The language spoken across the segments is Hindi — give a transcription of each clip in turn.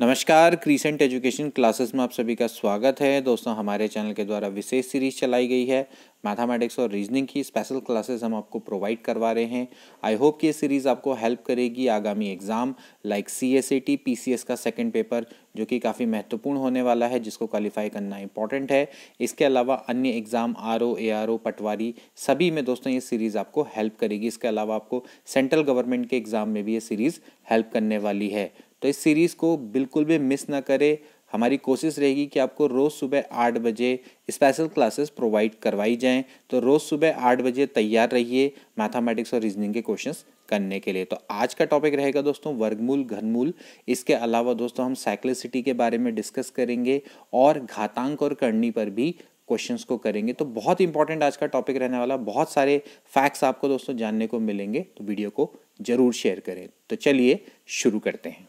नमस्कार क्रीसेंट एजुकेशन क्लासेस में आप सभी का स्वागत है। दोस्तों, हमारे चैनल के द्वारा विशेष सीरीज़ चलाई गई है। मैथमेटिक्स और रीजनिंग की स्पेशल क्लासेस हम आपको प्रोवाइड करवा रहे हैं। आई होप कि ये सीरीज़ आपको हेल्प करेगी आगामी exam like C S A T P C S का सेकेंड पेपर जो कि काफ़ी महत्वपूर्ण होने वाला है, जिसको क्वालिफाई करना इंपॉर्टेंट है। इसके अलावा अन्य exam R O A R O patwari, सभी में दोस्तों ये सीरीज़ आपको हेल्प करेगी। इसके अलावा आपको सेंट्रल गवर्नमेंट के एग्ज़ाम में भी ये सीरीज़ हेल्प करने वाली है। तो इस सीरीज़ को बिल्कुल भी मिस ना करें। हमारी कोशिश रहेगी कि आपको रोज़ सुबह आठ बजे स्पेशल क्लासेस प्रोवाइड करवाई जाएँ। तो रोज़ सुबह आठ बजे तैयार रहिए मैथमेटिक्स और रीजनिंग के क्वेश्चंस करने के लिए। तो आज का टॉपिक रहेगा दोस्तों वर्गमूल, घनमूल। इसके अलावा दोस्तों हम साइक्लिसिटी के बारे में डिस्कस करेंगे और घातांक और करनी पर भी क्वेश्चंस को करेंगे। तो बहुत इंपॉर्टेंट आज का टॉपिक रहने वाला। बहुत सारे फैक्ट्स आपको दोस्तों जानने को मिलेंगे। तो वीडियो को ज़रूर शेयर करें। तो चलिए शुरू करते हैं।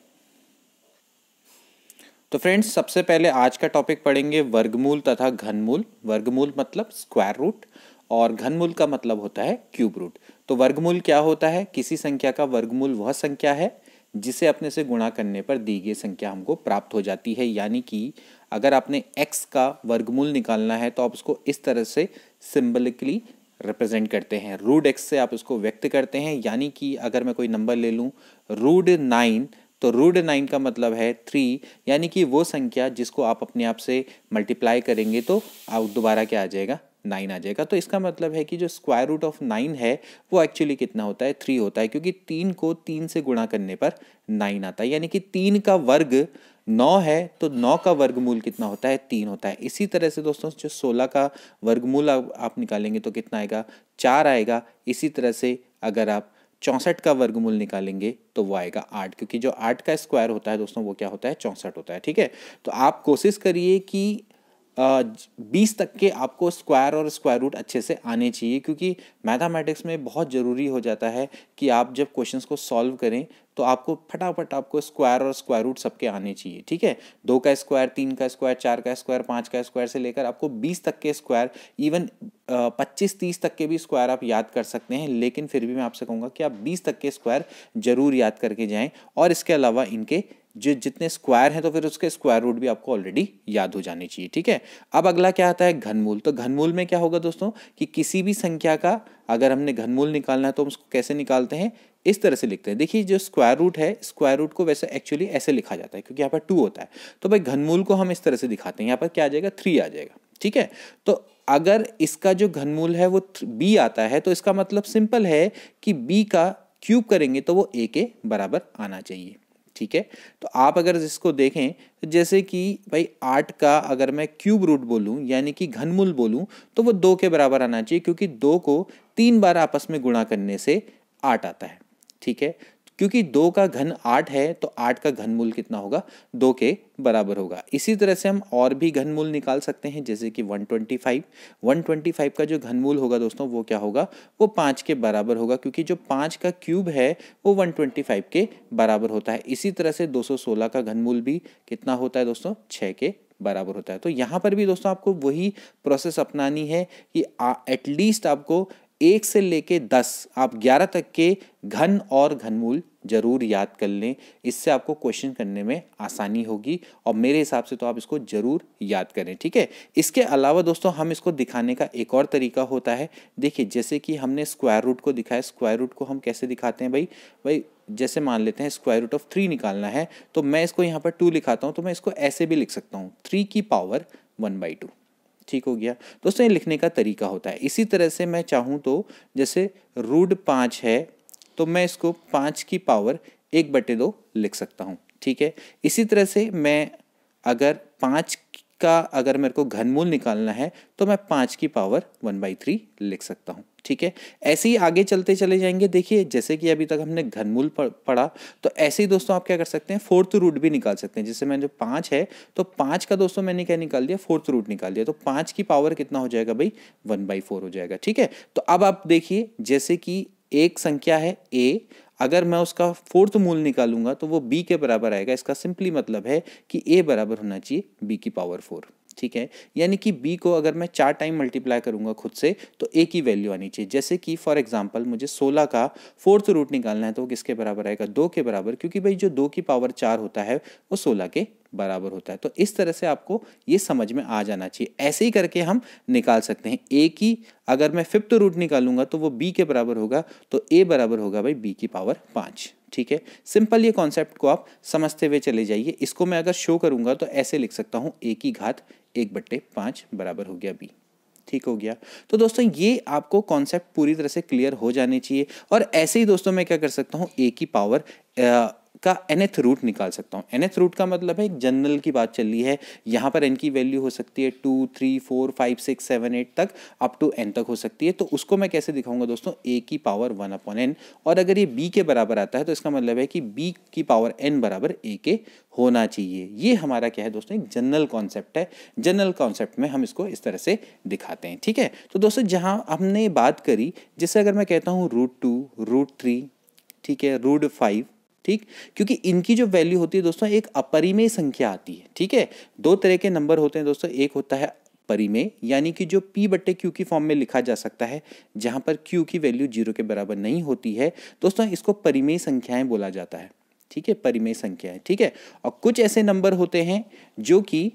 तो फ्रेंड्स सबसे पहले आज का टॉपिक पढ़ेंगे वर्गमूल तथा घनमूल। वर्गमूल मतलब स्क्वायर रूट और घनमूल का मतलब होता है क्यूब रूट तो वर्गमूल क्या होता है? किसी संख्या का वर्गमूल वह संख्या है जिसे अपने से गुणा करने पर दी गई संख्या हमको प्राप्त हो जाती है। यानी कि अगर आपने x का वर्गमूल निकालना है तो आप उसको इस तरह से सिंबलिकली रिप्रेजेंट करते हैं। रूड एक्स से आप उसको व्यक्त करते हैं। यानी कि अगर मैं कोई नंबर ले लूँ रूड नाइन तो रूड नाइन का मतलब है थ्री यानी कि वो संख्या जिसको आप अपने आप से मल्टीप्लाई करेंगे तो दोबारा क्या आ जाएगा? नाइन आ जाएगा। तो इसका मतलब है कि जो स्क्वायर रूट ऑफ़ नाइन है, वो एक्चुअली कितना होता है? थ्री होता है, क्योंकि तीन को तीन से गुणा करने पर नाइन आता है। यानी कि तीन का वर्ग नौ है तो नौ का वर्गमूल कितना होता है? तीन होता है। इसी तरह से दोस्तों, जो सोलह का वर्गमूल आप निकालेंगे तो कितना आएगा? चार आएगा। इसी तरह से अगर आप चौंसठ का वर्गमूल निकालेंगे तो वो आएगा आठ, क्योंकि जो आठ का स्क्वायर होता है दोस्तों, वो क्या होता है? चौंसठ होता है, ठीक है? तो आप कोशिश करिए कि बीस तक के आपको स्क्वायर और स्क्वायर रूट अच्छे से आने चाहिए, क्योंकि मैथमेटिक्स में बहुत ज़रूरी हो जाता है कि आप जब क्वेश्चंस को सॉल्व करें तो आपको फटाफट आपको स्क्वायर और स्क्वायर रूट सबके आने चाहिए, ठीक है? दो का स्क्वायर तीन का स्क्वायर चार का स्क्वायर पाँच का स्क्वायर से लेकर आपको बीस तक के स्क्वायर इवन पच्चीस, तीस तक के भी स्क्वायर आप याद कर सकते हैं, लेकिन फिर भी मैं आपसे कहूँगा कि आप बीस तक के स्क्वायर ज़रूर याद करके जाएँ, और इसके अलावा इनके जो, जितने स्क्वायर हैं तो फिर उसके स्क्वायर रूट भी आपको ऑलरेडी याद हो जानी चाहिए, ठीक है? अब अगला क्या आता है? घनमूल। तो घनमूल में क्या होगा दोस्तों? कि किसी भी संख्या का अगर हमने घनमूल निकालना है तो हम उसको कैसे निकालते हैं? इस तरह से लिखते हैं। देखिए, जो स्क्वायर रूट है स्क्वायर रूट को वैसे एक्चुअली ऐसे लिखा जाता है, क्योंकि यहाँ पर टू होता है। तो भाई घनमूल को हम इस तरह से दिखाते हैं। यहाँ पर क्या आ जाएगा? थ्री आ जाएगा, ठीक है? तो अगर इसका जो घनमूल है वो बी आता है तो इसका मतलब सिंपल है कि बी का क्यूब करेंगे तो वो ए के बराबर आना चाहिए। ठीक है? तो आप अगर इसको देखें तो जैसे कि भाई आठ का अगर मैं क्यूब रूट बोलूँ, यानी कि घनमूल बोलूँ तो वो दो के बराबर आना चाहिए, क्योंकि दो को तीन बार आपस में गुणा करने से आठ आता है। ठीक है? क्योंकि दो का घन आठ है तो आठ का घनमूल कितना होगा? दो के बराबर होगा। इसी तरह से हम और भी घनमूल निकाल सकते हैं, जैसे कि 125 125 का जो घनमूल होगा दोस्तों, वो क्या होगा? वो पाँच के बराबर होगा, क्योंकि जो पाँच का क्यूब है, वो 125 के बराबर होता है। इसी तरह से 216 का घनमूल भी कितना होता है दोस्तों? छः के बराबर होता है। तो यहाँ पर भी दोस्तों आपको वही प्रोसेस अपनानी है कि एटलीस्ट आपको एक से लेके दस, आप ग्यारह तक के घन और घनमूल ज़रूर याद कर लें। इससे आपको क्वेश्चन करने में आसानी होगी और मेरे हिसाब से तो आप इसको ज़रूर याद करें, ठीक है? इसके अलावा दोस्तों, हम इसको दिखाने का एक और तरीका होता है। देखिए, जैसे कि हमने स्क्वायर रूट को दिखाया स्क्वायर रूट को हम कैसे दिखाते हैं भाई? भाई, जैसे मान लेते हैं स्क्वायर रूट ऑफ़ थ्री निकालना है तो मैं इसको यहाँ पर टू लिखाता हूँ तो मैं इसको ऐसे भी लिख सकता हूँ थ्री की पावर वन बाई टू ठीक हो गया। दोस्तों, ये लिखने का तरीका होता है। इसी तरह से मैं चाहूँ तो जैसे रूड पाँच है तो मैं इसको पाँच की पावर एक बटे दो लिख सकता हूँ, ठीक है? इसी तरह से मैं अगर पाँच का अगर मेरे को घनमूल निकालना है तो मैं पाँच की पावर वन बाई थ्री लिख सकता हूँ। ठीक है? ऐसे ही आगे चलते चले जाएँगे। देखिए, जैसे कि अभी तक हमने घनमूल पढ़ा तो ऐसे ही दोस्तों आप क्या कर सकते हैं? फोर्थ रूट भी निकाल सकते हैं। जैसे मैंने जो पाँच है तो पाँच का दोस्तों मैंने क्या निकाल दिया? फोर्थ रूट निकाल दिया। तो पाँच की पावर कितना हो जाएगा भाई? वन बाई फोर हो जाएगा, ठीक है? तो अब आप देखिए, जैसे कि एक संख्या है ए अगर मैं उसका फोर्थ मूल निकालूँगा तो वो बी के बराबर आएगा। इसका सिंपली मतलब है कि ए बराबर होना चाहिए बी की पावर फोर। ठीक है? यानी कि बी को अगर मैं चार टाइम मल्टीप्लाई करूँगा खुद से तो ए की वैल्यू आनी चाहिए। जैसे कि फॉर एग्जांपल मुझे सोलह का फोर्थ रूट निकालना है तो किसके बराबर आएगा? दो के बराबर, क्योंकि भाई जो दो की पावर चार होता है, वो सोलह के बराबर होता है। तो इस तरह से आपको ये समझ में आ जाना चाहिए। ऐसे ही करके हम निकाल सकते हैं। ए की अगर मैं फिफ्थ रूट निकालूँगा तो वो बी के बराबर होगा तो ए बराबर होगा भाई बी की पावर पाँच। ठीक है? सिंपल ये कॉन्सेप्ट को आप समझते हुए चले जाइए। इसको मैं अगर शो करूँगा तो ऐसे लिख सकता हूँ ए की घात, एक बट्टे, पाँच बराबर हो गया बी ठीक हो गया? तो दोस्तों, ये आपको कॉन्सेप्ट पूरी तरह से क्लियर हो जाने चाहिए। और ऐसे ही दोस्तों, मैं क्या कर सकता हूँ? ए की पावर का एनएथ रूट निकाल सकता हूँ। एनएथ रूट का मतलब है, एक जनरल की बात चल रही है, यहाँ पर एन की वैल्यू हो सकती है two three four five six seven eight तक अप टू एन तक हो सकती है। तो उसको मैं कैसे दिखाऊँगा दोस्तों? ए की पावर वन अपॉन एन और अगर ये बी के बराबर आता है तो इसका मतलब है कि बी की पावर एन बराबर ए के होना चाहिए। ये हमारा क्या है दोस्तों? एक जनरल कॉन्सेप्ट है। जनरल कॉन्सेप्ट में हम इसको इस तरह से दिखाते हैं, ठीक है? तो दोस्तों, जहाँ हमने बात करी, जैसे अगर मैं कहता हूँ रूट टू रूट थ्री ठीक है रूट फाइव ठीक? क्योंकि इनकी जो वैल्यू होती है दोस्तों, एक अपरिमेय संख्या आती है, ठीक है? दो तरह के नंबर होते हैं दोस्तों, एक होता है परिमेय यानी कि जो p बट्टे क्यू की फॉर्म में लिखा जा सकता है, जहाँ पर q की वैल्यू ज़ीरो के बराबर नहीं होती है, दोस्तों, इसको परिमेय संख्याएँ बोला जाता है, ठीक है? परिमेय संख्याएँ, ठीक है? और कुछ ऐसे नंबर होते हैं, जो कि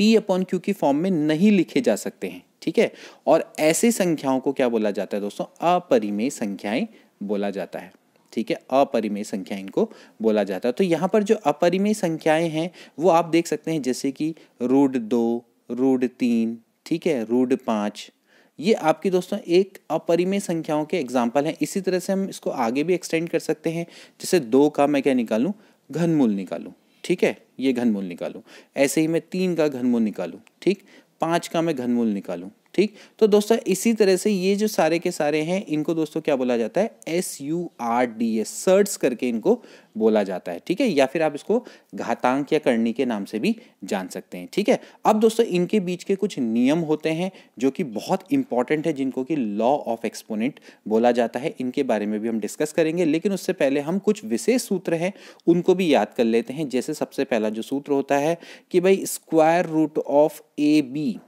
p अपॉन क्यू की फॉर्म में नहीं लिखे जा सकते हैं, ठीक है? और ऐसी संख्याओं को क्या बोला जाता है दोस्तों? अपरिमेय संख्याएँ बोला जाता है। ठीक है, अपरिमेय संख्या इनको बोला जाता है। तो यहाँ पर जो अपरिमेय संख्याएँ हैं, वो आप देख सकते हैं, जैसे कि रूड दो रूड तीन, ठीक है रूड पाँच, ये आपकी दोस्तों एक अपरिमेय संख्याओं के एग्ज़ाम्पल हैं। इसी तरह से हम इसको आगे भी एक्सटेंड कर सकते हैं। जैसे दो का मैं क्या निकालूं? घनमूल निकालूं, ठीक है, ये घनमूल निकालूं। ऐसे ही मैं तीन का घनमूल निकालूं, ठीक, पाँच का मैं घनमूल निकालूं ठीक? तो दोस्तों, इसी तरह से ये जो सारे के सारे हैं, इनको दोस्तों क्या बोला जाता है? S U R D S surds करके इनको बोला जाता है, ठीक है? या फिर आप इसको घातांक या करनी के नाम से भी जान सकते हैं, ठीक है? अब दोस्तों, इनके बीच के कुछ नियम होते हैं, जो कि बहुत इंपॉर्टेंट है, जिनको कि लॉ ऑफ़ एक्सपोनेंट बोला जाता है। इनके बारे में भी हम डिस्कस करेंगे, लेकिन उससे पहले हम कुछ विशेष सूत्र हैं, उनको भी याद कर लेते हैं। जैसे सबसे पहला जो सूत्र होता है कि भाई square root of a b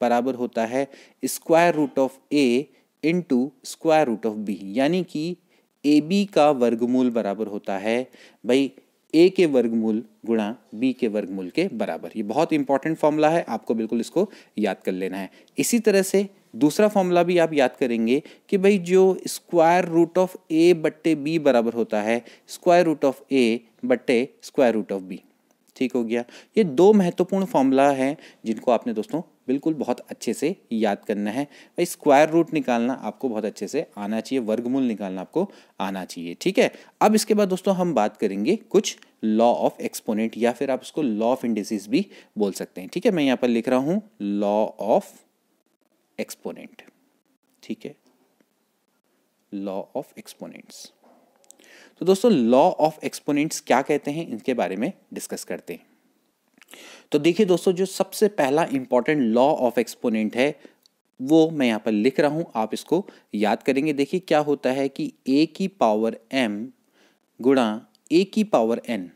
बराबर होता है square root of a into square root of b. यानी कि ए बी का वर्गमूल बराबर होता है भाई, ए के वर्गमूल गुणा बी के वर्गमूल के बराबर। ये बहुत इंपॉर्टेंट फॉर्मूला है, आपको बिल्कुल इसको याद कर लेना है। इसी तरह से दूसरा फॉर्मूला भी आप याद करेंगे कि भाई, जो स्क्वायर रूट ऑफ़ ए बट्टे बी बराबर होता है, स्क्वायर रूट ऑफ़ ए बट्टे स्क्वायर रूट ऑफ़ बी। ठीक हो गया? ये दो महत्वपूर्ण फॉर्मूला हैं जिनको आपने दोस्तों बिल्कुल बहुत अच्छे से याद करना है। भाई स्क्वायर रूट निकालना आपको बहुत अच्छे से आना चाहिए, वर्गमूल निकालना आपको आना चाहिए, ठीक है? अब इसके बाद दोस्तों हम बात करेंगे कुछ लॉ ऑफ़ एक्सपोनेंट या फिर आप इसको लॉ ऑफ़ इंडिसिस भी बोल सकते हैं, ठीक है? मैं यहाँ पर लिख रहा हूँ लॉ ऑफ़ एक्सपोनेंट ठीक है? लॉ ऑफ़ एक्सपोनेंट्स तो दोस्तों लॉ ऑफ़ एक्सपोनेंट्स क्या कहते हैं? इनके बारे में डिस्कस करते हैं। तो देखिए दोस्तों, जो सबसे पहला इंपॉर्टेंट लॉ ऑफ़ एक्सपोनेंट है, वो मैं यहाँ पर लिख रहा हूँ, आप इसको याद करेंगे। देखिए क्या होता है कि ए की पावर एम गुणा ए की पावर एन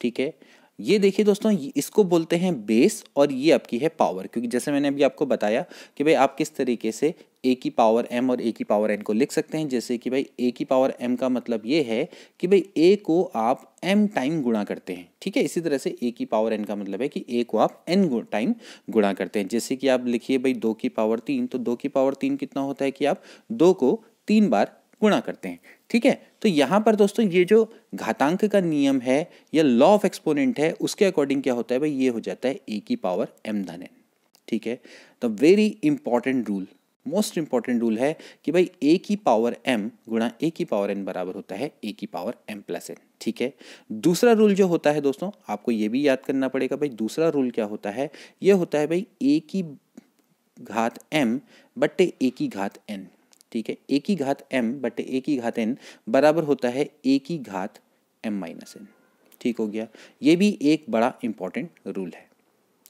ठीक है? ये देखिए दोस्तों इसको बोलते हैं बेस और ये आपकी है पावर क्योंकि जैसे मैंने अभी आपको बताया कि भाई आप किस तरीके से ए की पावर एम और ए की पावर एन को लिख सकते हैं, जैसे कि भाई ए की पावर एम का मतलब ये है कि भाई ए को आप एम टाइम गुणा करते हैं, ठीक है? इसी तरह से ए की पावर एन का मतलब है कि ए को आप एन टाइम गुणा करते हैं। जैसे कि आप लिखिए भाई दो की पावर तीन तो दो की पावर तीन कितना होता है कि आप दो को तीन बार गुणा करते हैं, ठीक है? तो यहाँ पर दोस्तों ये जो घातांक का नियम है या लॉ ऑफ़ एक्सपोनेंट है, उसके अकॉर्डिंग क्या होता है भाई? ये हो जाता है ए की पावर एम धन एन ठीक है? तो very important rule most important rule है कि भाई ए की पावर एम गुणा ए की पावर एन बराबर होता है ए की पावर एम प्लस एन ठीक है? दूसरा रूल जो होता है दोस्तों, आपको ये भी याद करना पड़ेगा भाई, दूसरा रूल क्या होता है? ये होता है भाई ए की घात एम बट्टे ए की घात एन ठीक है ए की घात एम बटे ए की घात एन बराबर होता है ए की घात एम माइनस एन ठीक हो गया। ये भी एक बड़ा इंपॉर्टेंट रूल है।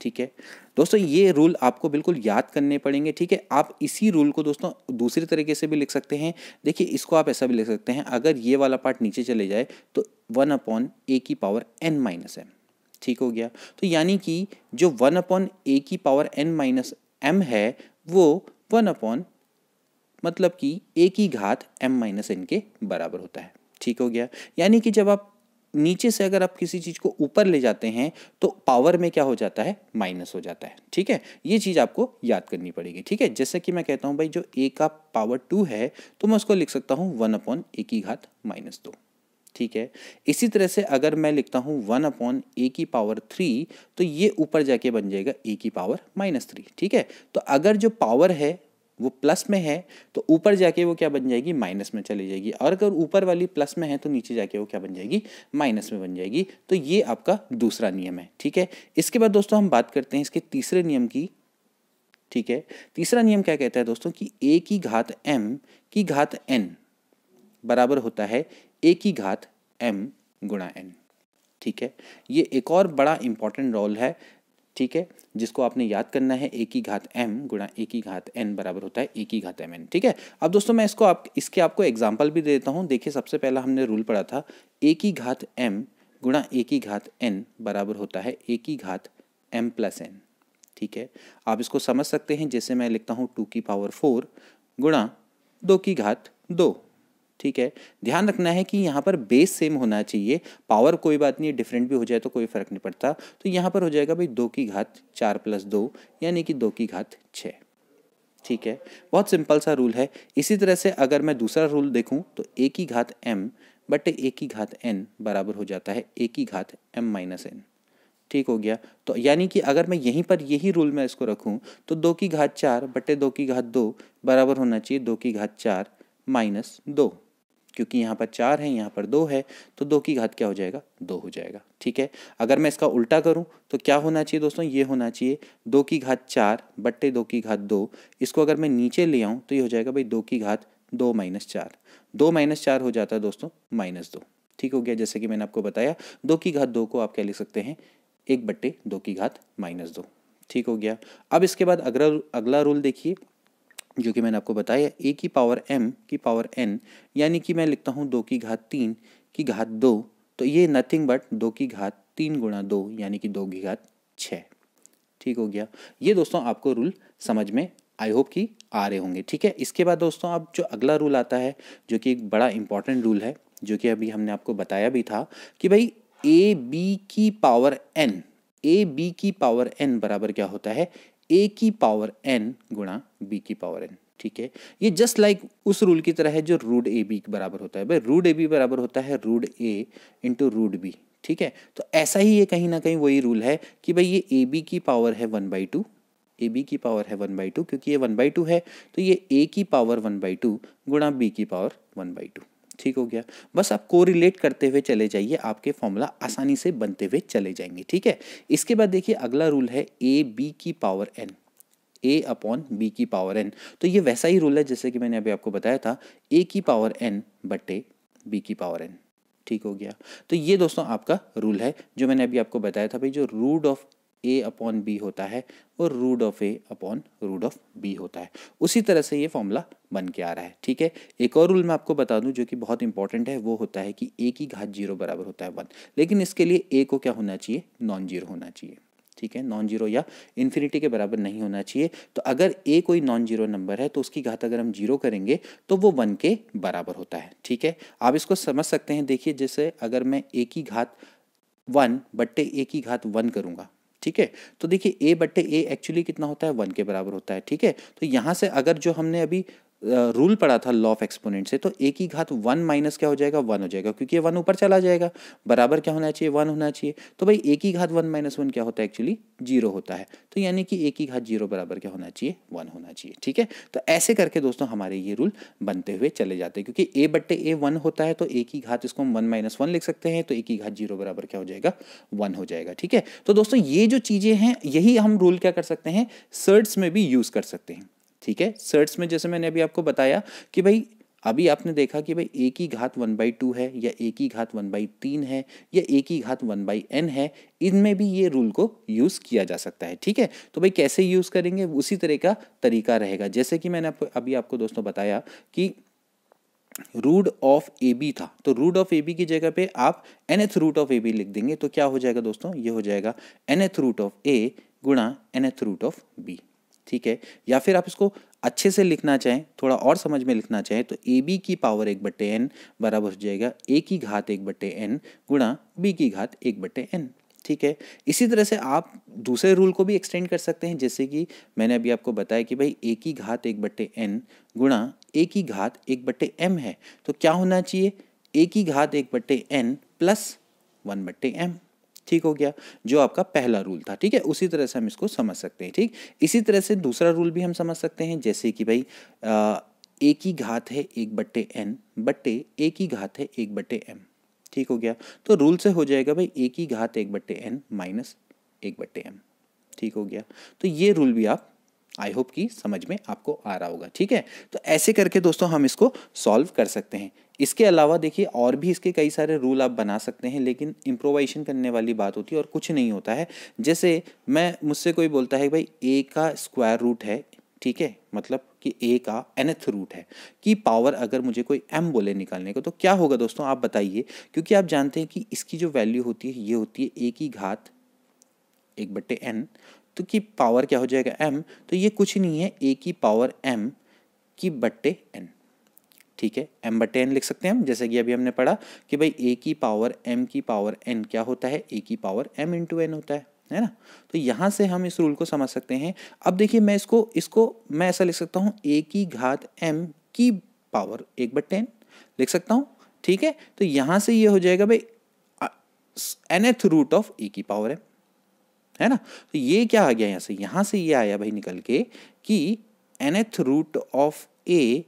ठीक है? दोस्तों, ये रूल आपको बिल्कुल याद करने पड़ेंगे। ठीक है? आप इसी रूल को दोस्तों दूसरी तरीके से भी लिख सकते हैं। देखिए, इसको आप ऐसा भी लिख सकते हैं। अगर ये वाला पार्ट नीचे चले जाए तो वन अपॉन ए की पावर एन माइनस एम ठीक हो गया? तो यानी कि जो वन अपॉन ए की पावर एन माइनस एम है, वो वन अपॉन मतलब कि ए की घात एम माइनस एन के बराबर होता है। ठीक हो गया? यानी कि जब आप नीचे से अगर आप किसी चीज़ को ऊपर ले जाते हैं तो पावर में क्या हो जाता है? माइनस हो जाता है। ठीक है? ये चीज़ आपको याद करनी पड़ेगी। ठीक है? जैसे कि मैं कहता हूँ, भाई जो ए का पावर टू है तो मैं उसको लिख सकता हूँ वन अपॉन ए की घात माइनस दो। ठीक है? इसी तरह से अगर मैं लिखता हूँ वन अपॉन ए की पावर थ्री तो ये ऊपर जाके बन जाएगा ए की पावर माइनस थ्री ठीक है? तो अगर जो पावर है वो प्लस में है तो ऊपर जाके वो क्या बन जाएगी? माइनस में चली जाएगी। और अगर ऊपर वाली प्लस में है तो नीचे जाके वो क्या बन जाएगी? माइनस में बन जाएगी। तो ये आपका दूसरा नियम है, ठीक है? इसके बाद दोस्तों हम बात करते हैं इसके तीसरे नियम की, ठीक है? तीसरा नियम क्या कहता है दोस्तों कि ए की घात एम की घात एन बराबर होता है ए की घात एम गुणा एन ठीक है? ये एक और बड़ा इंपॉर्टेंट रोल है। ठीक है? जिसको आपने याद करना है ए की घात एम गुणा ए की घात एन बराबर होता है ए की घात एम एन ठीक है? अब दोस्तों, मैं इसको आप, इसके आपको एग्ज़ाम्पल भी देता हूँ। देखिए, सबसे पहला हमने रूल पढ़ा था ए की घात एम गुणा ए की घात एन बराबर होता है ए की घात एम प्लस एन ठीक है? आप इसको समझ सकते हैं, जैसे मैं लिखता हूँ टू की पावर फोर गुणा दो की घात दो। ठीक है? ध्यान रखना है कि यहाँ पर बेस सेम होना चाहिए। पावर कोई बात नहीं डिफरेंट भी हो जाए तो कोई फ़र्क नहीं पड़ता। तो यहाँ पर हो जाएगा भाई दो की घात चार प्लस दो, यानी कि दो की घात छः ठीक है? बहुत सिंपल सा रूल है। इसी तरह से अगर मैं दूसरा रूल देखूँ तो ए की घात एम बटे ए की घात एन बराबर हो जाता है ए की घात एम माइनस एन ठीक हो गया? तो यानी कि अगर मैं यहीं पर यही रूल में इसको रखूँ तो दो की घात चार बटे दो की घात दो बराबर होना चाहिए दो की घात चार माइनस दो। क्योंकि यहाँ पर चार है, यहाँ पर दो है तो दो की घात क्या हो जाएगा? दो हो जाएगा, ठीक है? अगर मैं इसका उल्टा करूँ तो क्या होना चाहिए दोस्तों? ये होना चाहिए, दो की घात चार बट्टे दो की घात दो, इसको अगर मैं नीचे ले आऊँ तो ये हो जाएगा भाई दो की घात दो माइनस चार। दो माइनस चार हो जाता है दोस्तों, माइनस दो, ठीक हो गया? जैसे कि मैंने आपको बताया, दो की घात दो को आप क्या लिख सकते हैं? एक बट्टे दो की घात माइनस दो, ठीक हो गया? अब इसके बाद अगला अगला रूल देखिए। जो कि मैंने आपको बताया ए की पावर एम की पावर एन यानी कि मैं लिखता हूँ दो की घात तीन की घात दो तो ये नथिंग बट दो की घात तीन गुणा दो, यानी कि दो की घात छः ठीक हो गया? ये दोस्तों आपको रूल समझ में आई होप कि आ रहे होंगे। ठीक है? इसके बाद दोस्तों अब जो अगला रूल आता है, जो कि एक बड़ा इंपॉर्टेंट रूल है, जो कि अभी हमने आपको बताया भी था कि भाई ए बी की पावर एन ए बी की पावर एन बराबर क्या होता है? ए की पावर एन गुणा बी की पावर एन ठीक है? ये जस्ट लाइक like उस रूल की तरह है जो रूड ए बी बराबर होता है। भाई रूड ए बी बराबर होता है root a into root b ठीक है? तो ऐसा ही ये कहीं ना कहीं वही रूल है कि भाई ये ए बी की पावर है one by two a b की पावर है वन बाई टू क्योंकि ये वन बाई टू है तो ये ए की पावर वन बाई टू गुणा बी की पावर वन बाई टू ठीक हो गया। बस आप को रिलेट करते हुए चले जाइए, आपके फॉर्मूला आसानी से बनते हुए चले जाएँगे, ठीक है? इसके बाद देखिए अगला रूल है ए बी की power n a upon b की पावर एन तो ये वैसा ही रूल है जैसे कि मैंने अभी आपको बताया था ए की पावर एन बटे बी की पावर एन ठीक हो गया। तो ये दोस्तों आपका रूल है, जो मैंने अभी आपको बताया था भाई, जो root of a upon b होता है और root of a upon root of b होता है। उसी तरह से ये फॉर्मूला बन के आ रहा है, ठीक है? एक और रूल मैं आपको बता दूँ जो कि बहुत इंपॉर्टेंट है, वो होता है कि ए की घात ज़ीरो बराबर होता है वन लेकिन इसके लिए ए को क्या होना चाहिए? नॉन ज़ीरो होना चाहिए, ठीक है? नॉन ज़ीरो या इन्फिनिटी के बराबर नहीं होना चाहिए। तो अगर ए कोई नॉन ज़ीरो नंबर है तो उसकी घात अगर हम ज़ीरो करेंगे तो वो वन के बराबर होता है, ठीक है? आप इसको समझ सकते हैं। देखिए, जैसे अगर मैं ए की घात वन बट्टे ए की घात वन करूँगा ठीक है? तो देखिए ए बट्टे ए एक्चुअली कितना होता है? वन के बराबर होता है, ठीक है? तो यहाँ से अगर जो हमने अभी रूल पड़ा था लॉ ऑफ़ एक्सपोनेंट से तो ए की घात वन माइनस क्या हो जाएगा? वन हो जाएगा, क्योंकि वन ऊपर चला जाएगा। बराबर क्या होना चाहिए? वन होना चाहिए। तो भाई ए की घात वन माइनस वन क्या होता है एक्चुअली ज़ीरो होता है। तो यानी कि ए की घात ज़ीरो बराबर क्या होना चाहिए? वन होना चाहिए, ठीक है? तो ऐसे करके दोस्तों हमारे ये रूल बनते हुए चले जाते हैं, क्योंकि ए बट्टे ए वन होता है तो ए की घात इसको हम वन माइनस वन लिख सकते हैं तो ए की घात ज़ीरो बराबर क्या हो जाएगा? वन हो जाएगा, ठीक है? तो दोस्तों ये जो चीज़ें हैं, यही हम रूल क्या कर सकते हैं? सर्ट्स में भी यूज़ कर सकते हैं। ठीक है? सर्ट्स में जैसे मैंने अभी आपको बताया कि भाई, अभी आपने देखा कि भाई ए की घात वन बाई टू है या एक ही घात वन बाई तीन है या एक ही घात वन बाई एन है, इनमें भी ये रूल को यूज़ किया जा सकता है, ठीक है? तो भाई कैसे यूज़ करेंगे? उसी तरह का तरीका रहेगा। जैसे कि मैंने अभी आपको दोस्तों बताया कि रूट ऑफ़ ए बी था। तो रूट ऑफ़ ए बी की जगह पे आप nth root of a b लिख देंगे तो क्या हो जाएगा दोस्तों? ये हो जाएगा nth root of a गुणा nth root of b ठीक है? या फिर आप इसको अच्छे से लिखना चाहें, थोड़ा और समझ में लिखना चाहें तो ए बी की पावर एक बट्टे एन बराबर हो जाएगा, ए की घात एक बट्टे एन गुणा बी की घात एक बट्टे एन, ठीक है? इसी तरह से आप दूसरे रूल को भी एक्सटेंड कर सकते हैं, जैसे कि मैंने अभी आपको बताया कि भाई, ए की घात एक बट्टे एन गुणा ए की घात एक बट्टे एम है तो क्या होना चाहिए? ए की घात एक बट्टे एन प्लस वन बट्टे एम। ठीक हो गया, जो आपका पहला रूल था, ठीक है? उसी तरह से हम इसको समझ सकते हैं, ठीक? इसी तरह से दूसरा रूल भी हम समझ सकते हैं, जैसे कि भाई एक ही घात है एक बट्टे एन बट्टे एक ही घात है एक बट्टे एम ठीक हो गया? तो रूल से हो जाएगा भाई, एक ही घात एक बट्टे एन माइनस एक बट्टे एम ठीक हो गया? तो ये रूल भी आप आई होप कि समझ में आपको आ रहा होगा, ठीक है? तो ऐसे करके दोस्तों हम इसको सॉल्व कर सकते हैं। इसके अलावा देखिए, और भी इसके कई सारे रूल आप बना सकते हैं, लेकिन इम्प्रोवाइजेशन करने वाली बात होती है और कुछ नहीं होता है। जैसे मैं, मुझसे कोई बोलता है भाई ए का स्क्वायर रूट है, ठीक है? मतलब कि ए का एनथ रूट है, कि पावर अगर मुझे कोई एम बोले निकालने को तो क्या होगा दोस्तों? आप बताइए, क्योंकि आप जानते हैं कि इसकी जो वैल्यू होती है, ये होती है ए की घात एक बट्टे एन तो की पावर क्या हो जाएगा? एम तो ये कुछ नहीं है ए की पावर एम की बट्टे एन ठीक है? एम बटे एन लिख सकते हैं हम, जैसे कि अभी हमने पढ़ा कि भाई ए की पावर एम की पावर एन क्या होता है? ए की पावर एम इंटू एन होता है है ना? तो यहाँ से हम इस रूल को समझ सकते हैं। अब देखिए मैं इसको इसको, मैं ऐसा लिख सकता हूँ ए की घात एम की पावर एक बट टेन लिख सकता हूँ, ठीक है? तो यहाँ से ये हो जाएगा भाई nth root of a की पावर है है ना? तो ये क्या आ गया यहाँ से? यहाँ से ये आया भाई निकल के कि एथ रूट ऑफ़ ए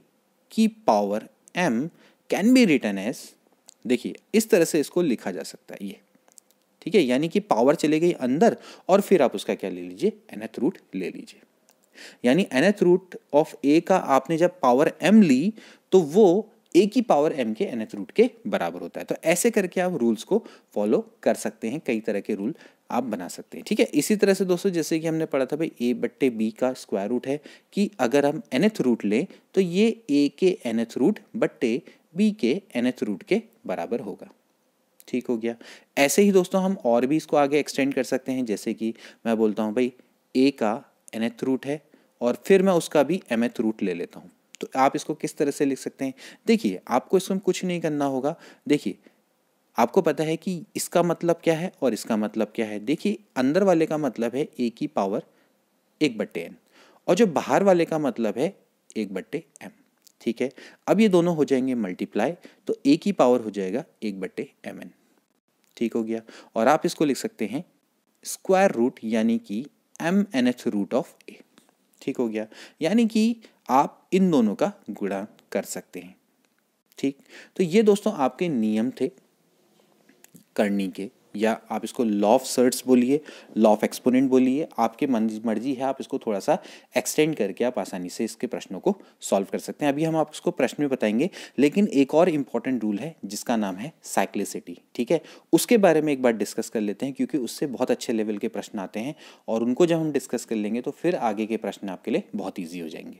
की power m can be written as देखिए, इस तरह से इसको लिखा जा सकता है ये। ठीक है? यानी कि पावर चले गई अंदर और फिर आप उसका क्या ले लीजिए? एनथ रूट ले लीजिए। यानी एनथ रूट ऑफ़ ए का आपने जब पावर एम ली तो वो ए की पावर एम के एनथ रूट के बराबर होता है। तो ऐसे करके आप रूल्स को फॉलो कर सकते हैं, कई तरह के रूल आप बना सकते हैं। ठीक है, इसी तरह से दोस्तों, जैसे कि हमने पढ़ा था भाई ए बट्टे बी का स्क्वायर रूट है कि अगर हम एनथ रूट लें तो ये ए के एनथ रूट बट्टे बी के एनथ रूट के बराबर होगा। ठीक हो गया? ऐसे ही दोस्तों, हम और भी इसको आगे एक्सटेंड कर सकते हैं। जैसे कि मैं बोलता हूँ भाई ए का एनथ रूट है और फिर मैं उसका भी एम रूट ले लेता हूँ। तो आप इसको किस तरह से लिख सकते हैं? देखिए, आपको इसमें कुछ नहीं करना होगा। देखिए, आपको पता है कि इसका मतलब क्या है और इसका मतलब क्या है? देखिए, अंदर वाले का मतलब है ए की पावर एक बट्टे एन और जो बाहर वाले का मतलब है एक बट्टे एम ठीक है? अब ये दोनों हो जाएँगे मल्टीप्लाई तो ए की पावर हो जाएगा एक बट्टे एम एन ठीक हो गया? और आप इसको लिख सकते हैं स्क्वायर रूट यानी कि m nth root of a ठीक हो गया। यानी कि आप इन दोनों का गुणा कर सकते हैं। ठीक? तो ये दोस्तों आपके नियम थे करनी के। या आप इसको लॉ ऑफ़ सर्ट्स बोलिए लॉ ऑफ़ एक्सपोनेंट बोलिए, आपके मन, मर्ज़ी है आप इसको थोड़ा सा एक्सटेंड करके आप आसानी से इसके प्रश्नों को सॉल्व कर सकते हैं। अभी हम आपको प्रश्न में बताएँगे, लेकिन एक और इंपॉर्टेंट रूल है, जिसका नाम है साइक्लिसिटी ठीक है? उसके बारे में एक बार डिस्कस कर लेते हैं, क्योंकि उससे बहुत अच्छे लेवल के प्रश्न आते हैं, और उनको जब हम डिस्कस कर लेंगे तो फिर आगे के प्रश्न आपके लिए बहुत ईजी हो जाएँगे।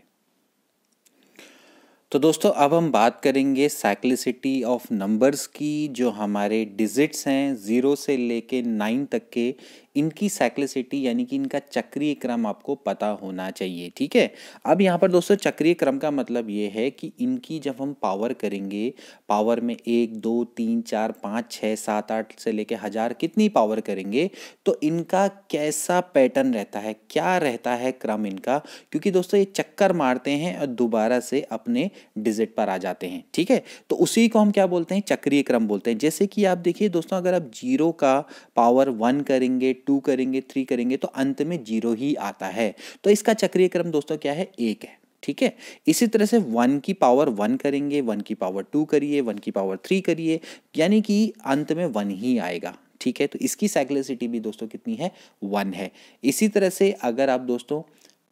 तो दोस्तों, अब हम बात करेंगे साइक्लिसिटी ऑफ़ नंबर्स की, जो हमारे डिजिट्स हैं ज़ीरो से लेके नाइन तक के इनकी साइक्लिसिटी यानी कि इनका चक्रीय क्रम आपको पता होना चाहिए, ठीक है? अब यहाँ पर दोस्तों चक्रीय क्रम का मतलब ये है कि इनकी जब हम पावर करेंगे पावर में एक, दो, तीन, चार, पाँच छः सात, आठ से लेके हज़ार कितनी पावर करेंगे तो इनका कैसा पैटर्न रहता है, क्या रहता है क्रम इनका? क्योंकि दोस्तों ये चक्कर मारते हैं और दोबारा से अपने डिजिट पर आ जाते हैं, ठीक है? तो उसी को हम क्या बोलते हैं? चक्रीय क्रम बोलते हैं। जैसे कि आप देखिए दोस्तों अगर आप ज़ीरो का पावर वन करेंगे टू करेंगे थ्री करेंगे तो अंत में ज़ीरो ही आता है। तो इसका चक्रीय क्रम दोस्तों क्या है? एक है, ठीक है? इसी तरह से वन की पावर वन करेंगे वन की पावर टू करिए वन की पावर थ्री करिए, यानी कि अंत में वन ही आएगा, ठीक है? तो इसकी साइक्लिसिटी भी दोस्तों कितनी है? वन है। इसी तरह से अगर आप दोस्तों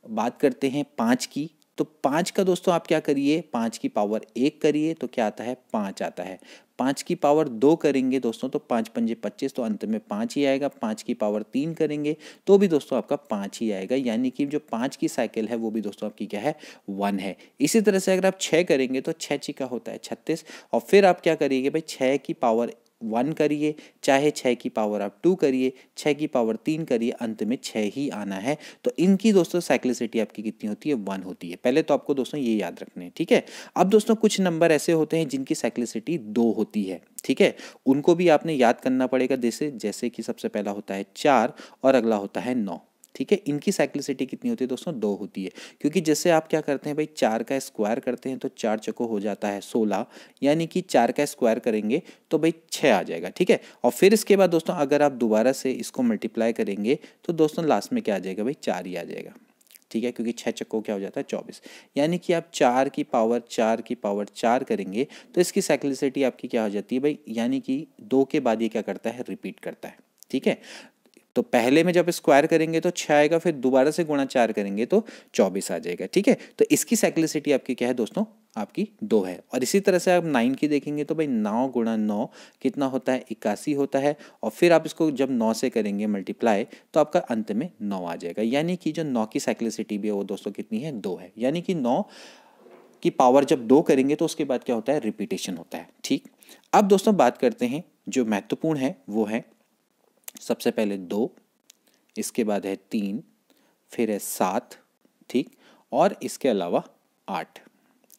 बात करते हैं पाँच की तो पाँच का दोस्तों आप क्या करिए? पाँच की पावर एक करिए तो क्या आता है? पाँच आता है। पाँच की पावर दो करेंगे दोस्तों तो पाँच पंजे पच्चीस तो अंत में पाँच ही आएगा। पाँच की पावर तीन करेंगे तो भी दोस्तों आपका पाँच ही आएगा। यानी कि जो पाँच की साइकिल है वो भी दोस्तों आपकी क्या है? वन है। इसी तरह से अगर आप छः करेंगे तो छः ची का होता है छत्तीस। और फिर आप क्या करिएगा भाई? छः की पावर वन करिए, चाहे छः की पावर आप टू करिए छः की पावर तीन करिए, अंत में छः ही आना है। तो इनकी दोस्तों साइक्लिसिटी आपकी कितनी होती है? वन होती है। पहले तो आपको दोस्तों ये याद रखने ठीक है? अब दोस्तों कुछ नंबर ऐसे होते हैं जिनकी साइक्लिसिटी दो होती है, ठीक है? उनको भी आपने याद करना पड़ेगा, जैसे जैसे कि सबसे पहला होता है चार और अगला होता है नौ। ठीक है? इनकी साइक्लिसिटी कितनी होती है दोस्तों? दो होती है। क्योंकि जैसे आप क्या करते हैं भाई, चार का स्क्वायर करते हैं तो चार चको हो जाता है सोलह। यानी कि चार का स्क्वायर करेंगे तो भाई छः आ जाएगा, ठीक है? और फिर इसके बाद दोस्तों, अगर आप दोबारा से इसको मल्टीप्लाई करेंगे तो दोस्तों लास्ट में क्या आ जाएगा भाई? चार ही आ जाएगा, ठीक है? क्योंकि छः चक्को क्या हो जाता है? चौबीस। यानी कि आप चार की पावर चार की पावर चार करेंगे तो इसकी साइक्लिसिटी आपकी क्या हो जाती है भाई? यानी कि दो के बाद ये क्या करता है? रिपीट करता है, ठीक है? तो पहले में जब स्क्वायर करेंगे तो छः आएगा, फिर दोबारा से गुणा चार करेंगे तो चौबीस आ जाएगा, ठीक है? तो इसकी साइक्लिसिटी आपकी क्या है दोस्तों? आपकी दो है। और इसी तरह से आप नाइन की देखेंगे तो भाई नौ गुणा नौ कितना होता है? इक्यासी होता है। और फिर आप इसको जब नौ से करेंगे मल्टीप्लाई तो आपका अंत में नौ आ जाएगा। यानी कि जो नौ की साइक्लिसिटी भी है वो दोस्तों कितनी है? दो है। यानी कि नौ की पावर जब दो करेंगे तो उसके बाद क्या होता है? रिपीटेशन होता है, ठीक? अब दोस्तों बात करते हैं जो महत्वपूर्ण है, वो है सबसे पहले दो, इसके बाद है तीन, फिर है सात, ठीक? और इसके अलावा आठ,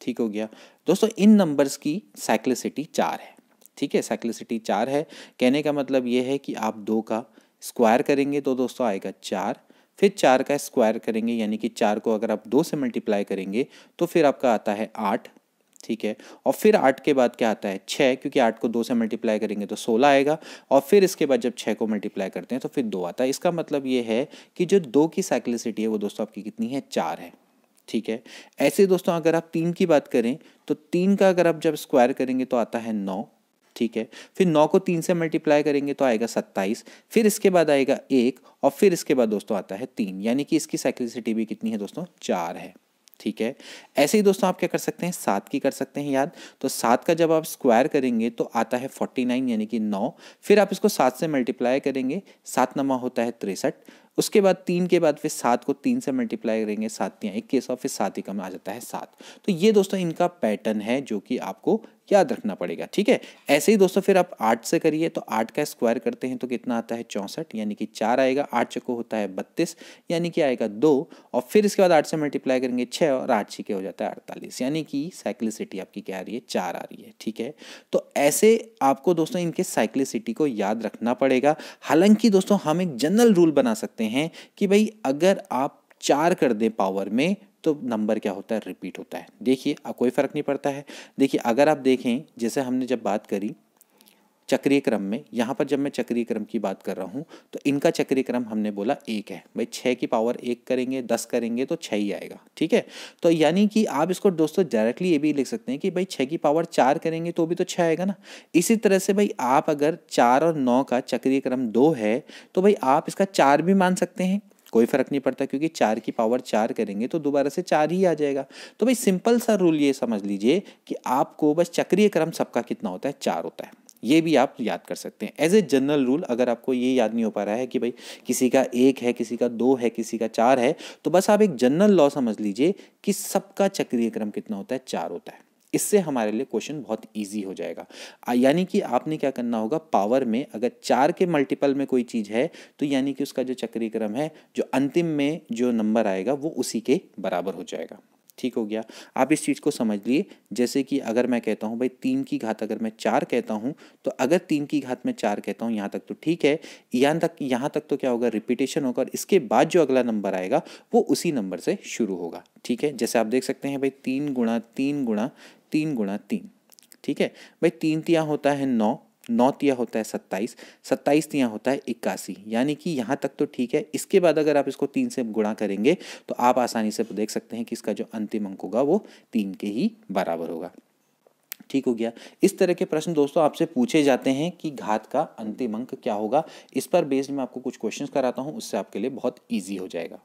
ठीक हो गया? दोस्तों, इन नंबर्स की साइक्लिसिटी चार है, ठीक है? साइक्लिसिटी चार है। कहने का मतलब ये है कि आप दो का स्क्वायर करेंगे तो दोस्तों आएगा चार, फिर चार का स्क्वायर करेंगे, यानी कि चार को अगर आप दो से मल्टीप्लाई करेंगे तो फिर आपका आता है आठ ठीक है। और फिर आठ के बाद क्या आता है? छः क्योंकि आठ को दो से मल्टीप्लाई करेंगे तो सोलह आएगा। और फिर इसके बाद जब छः को मल्टीप्लाई करते हैं तो फिर दो आता है। इसका मतलब ये है कि जो दो की साइक्लिसिटी है वो दोस्तों आपकी कितनी है? चार है। ठीक है? ऐसे दोस्तों अगर आप तीन की बात करें तो तीन का अगर आप जब स्क्वायर करेंगे तो आता है नौ। ठीक है? फिर नौ को तीन से मल्टीप्लाई करेंगे तो आएगा सत्ताईस। फिर इसके बाद आएगा एक और फिर इसके बाद दोस्तों आता है तीन। यानी कि इसकी साइक्लिसिटी भी कितनी है दोस्तों? चार है। ठीक है? ऐसे ही दोस्तों आप क्या कर सकते हैं? सात की कर सकते हैं याद। तो सात का जब आप स्क्वायर करेंगे तो आता है फोर्टी नाइन यानी कि नौ। फिर आप इसको सात से मल्टीप्लाई करेंगे, सात नमा होता है तिरसठ। उसके बाद तीन के बाद फिर सात को तीन से मल्टीप्लाई करेंगे, सात या इक्कीस और फिर सात ही कम आ जाता है सात। तो ये दोस्तों इनका पैटर्न है जो कि आपको याद रखना पड़ेगा, ठीक है? ऐसे ही दोस्तों फिर आप आठ से करिए तो आठ का स्क्वायर करते हैं तो कितना आता है? चौंसठ, यानी कि चार आएगा, आठ चको होता है बत्तीस, यानी कि आएगा दो, और फिर इसके बाद आठ से मल्टीप्लाई करेंगे छः और आठ छिके हो जाता है अड़तालीस, यानी कि साइक्लिसिटी आपकी क्या आ रही है? चार आ रही है, ठीक है? तो ऐसे आपको दोस्तों इनके साइक्लिसिटी को याद रखना पड़ेगा। हालाँकि दोस्तों हम एक जनरल रूल बना सकते हैं कि भाई अगर आप चार कर दें पावर में तो नंबर क्या होता है? रिपीट होता है। देखिए कोई फ़र्क नहीं पड़ता है। देखिए, अगर आप देखें, जैसे हमने जब बात करी चक्रीय क्रम में, यहाँ पर जब मैं चक्रीय क्रम की बात कर रहा हूँ तो इनका चक्रीय क्रम हमने बोला एक है। भाई छः की पावर एक करेंगे, दस करेंगे तो छः ही आएगा। ठीक है? तो यानी कि आप इसको दोस्तों डायरेक्टली ये भी लिख सकते हैं कि, भाई छः की पावर चार करेंगे तो भी तो छः आएगा ना? इसी तरह से, भाई, आप अगर चार और नौ का चक्रीय क्रम दो है तो भाई, आप इसका चार भी मान सकते हैं। कोई फ़र्क नहीं पड़ता क्योंकि चार की पावर चार करेंगे तो दोबारा से चार ही आ जाएगा। तो भाई सिंपल सा रूल ये समझ लीजिए कि आपको बस चक्रीय क्रम सबका कितना होता है? चार होता है। ये भी आप याद कर सकते हैं। एज ए जनरल रूल अगर आपको ये याद नहीं हो पा रहा है कि भाई किसी का एक है, किसी का दो है, किसी का चार है तो बस आप एक जनरल लॉ समझ लीजिए कि सबका चक्रीय क्रम कितना होता है? चार होता है। इससे हमारे लिए क्वेश्चन बहुत इजी हो जाएगा। यानी कि आपने क्या करना होगा पावर में अगर चार के मल्टीपल में कोई चीज़ है तो यानी कि उसका जो चक्रीय क्रम है, जो अंतिम में जो नंबर आएगा, वो उसी के बराबर हो जाएगा। ठीक हो गया? आप इस चीज़ को समझ लिए। जैसे कि अगर मैं कहता हूँ, भाई, तीन की घात अगर मैं चार कहता हूँ तो अगर तीन की घात में चार कहता हूँ, यहाँ तक तो ठीक है। यहाँ तक यहाँ तक तो क्या होगा? रिपीटेशन होगा और इसके बाद जो अगला नंबर आएगा, वो उसी नंबर से शुरू होगा। ठीक है? जैसे आप देख सकते हैं, भाई, तीन गुणा तीन गुणा तीन गुणा तीन, ठीक है? भाई, तीन तिया होता है नौ नौ तिया होता है सत्ताईस सत्ताईस तिया होता है इक्यासी, यानी कि यहाँ तक तो ठीक है। इसके बाद अगर आप इसको तीन से गुणा करेंगे तो आप आसानी से देख सकते हैं कि इसका जो अंतिम अंक होगा, वो तीन के ही बराबर होगा। ठीक हो गया? इस तरह के प्रश्न दोस्तों आपसे पूछे जाते हैं कि घात का अंतिम अंक क्या होगा। इस पर बेस्ड मैं आपको कुछ क्वेश्चंस कराता हूँ, उससे आपके लिए बहुत ईजी हो जाएगा।